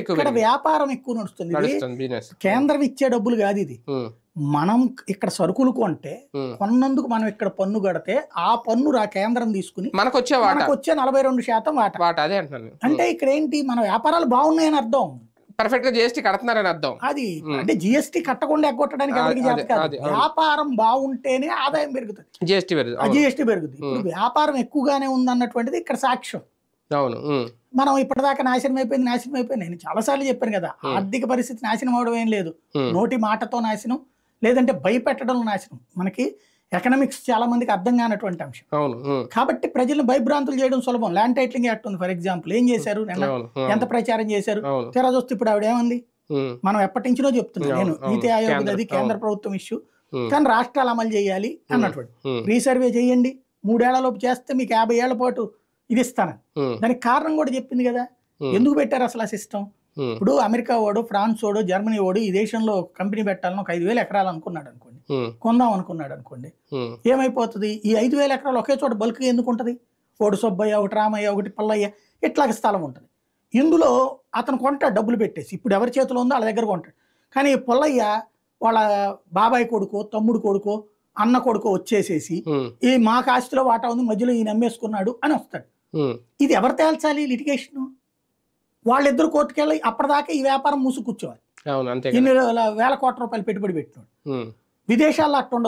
ఇక్కడ. వ్యాపారం ఎక్కువ నడుస్తుంది. కేంద్రం ఇచ్చే డబ్బులు కాదు ఇది. మనం ఇక్కడ సరుకులు కొంటే కొన్నందుకు మనం ఇక్కడ పన్ను కడితే ఆ పన్ను రా కేంద్రం తీసుకుని మనకు వచ్చే మనకు వచ్చే నలభై రెండు శాతం వాట. అదే అంటే ఇక్కడ ఏంటి మన వ్యాపారాలు బాగున్నాయని అర్థం. పర్ఫెక్ట్గా జిఎస్టీ కడుతున్నారని అర్థం. అది. అంటే జిఎస్టీ కట్టకుండా ఎగ్గొట్టడానికి ఎవరికి చేత కాదు. వ్యాపారం బాగుంటేనే ఆదాయం పెరుగుతుంది. జిఎస్టీ పెరుగు ఆ జిఎస్టీ పెరుగుతుంది. వ్యాపారం ఎక్కువగానే ఉందన్నటువంటిది ఇక్కడ సాక్ష్యం. అవును మనం ఇప్పటిదాకా నాశనం అయిపోయింది నాశనం అయిపోయింది. నేను చాలాసార్లు చెప్పాను కదా ఆర్థిక పరిస్థితి నాశనం అవడం ఏం లేదు. నోటి మాటతో నాశనం లేదంటే భయపెట్టడం నాశనం. మనకి ఎకనామిక్స్ చాలా మందికి అర్థం కానటువంటి అంశం. కాబట్టి ప్రజలను భయభ్రాంతులు చేయడం సులభం. ల్యాండ్ టైటిలింగ్ యాక్ట్ ఉంది ఫర్ ఎగ్జాంపుల్. ఏం చేశారు? ఎంత ప్రచారం చేశారు? తెర చూస్తే ఇప్పుడు ఆవిడ ఏమంది? మనం ఎప్పటి నుంచినో చెప్తున్నాం. అవును, నేను. నీతి ఆయోగ్ అది కేంద్ర ప్రభుత్వం ఇష్యూ. కానీ రాష్ట్రాలు అమలు చేయాలి అన్నటువంటి రీసర్వే చేయండి. మూడేళ్ళలోపు చేస్తే మీకు యాభై ఏళ్ళ పాటు ఇది ఇస్తాను దానికి కారణం కూడా చెప్పింది కదా. ఎందుకు పెట్టారు అసలు ఆ సిస్టమ్ ఇప్పుడు అమెరికా వాడు ఫ్రాన్స్ వాడు జర్మనీ వాడు ఈ దేశంలో ఒక కంపెనీ పెట్టాలని ఒక ఐదు వేల ఎకరాలు అనుకున్నాడు అనుకోండి. కొందాం అనుకున్నాడు అనుకోండి. ఏమైపోతుంది? ఈ ఐదు వేల ఎకరాలు ఒకే చోట బల్క్ ఎందుకు ఉంటుంది? ఒకటి సుబ్బయ్య ఒకటి రామయ్య ఒకటి పల్లయ్య ఇట్లాగ స్థలం ఉంటుంది. ఇందులో అతను కొంటాడు డబ్బులు పెట్టేసి ఇప్పుడు ఎవరి చేతిలో ఉందో వాళ్ళ దగ్గర కొంటాడు. కానీ పొల్లయ్య వాళ్ళ బాబాయ్ కొడుకో తమ్ముడు కొడుకో అన్న కొడుకో వచ్చేసేసి ఈ మా కాస్తిలో వాటా ఉంది మధ్యలో ఈయన అమ్మేసుకున్నాడు అని వస్తాడు. ఇది ఎవరు తేల్చాలి లిటిగేషన్ వాళ్ళిద్దరు కోర్టుకెళ్ళి అప్పటిదాకా ఈ వ్యాపారం మూసు కూర్చోవాలి అవును అంతే కదా. ఇన్ని వేల- కోట్ల రూపాయలు పెట్టుబడి పెట్టినాడు. విదేశాల్లో అట్ట ఉండదు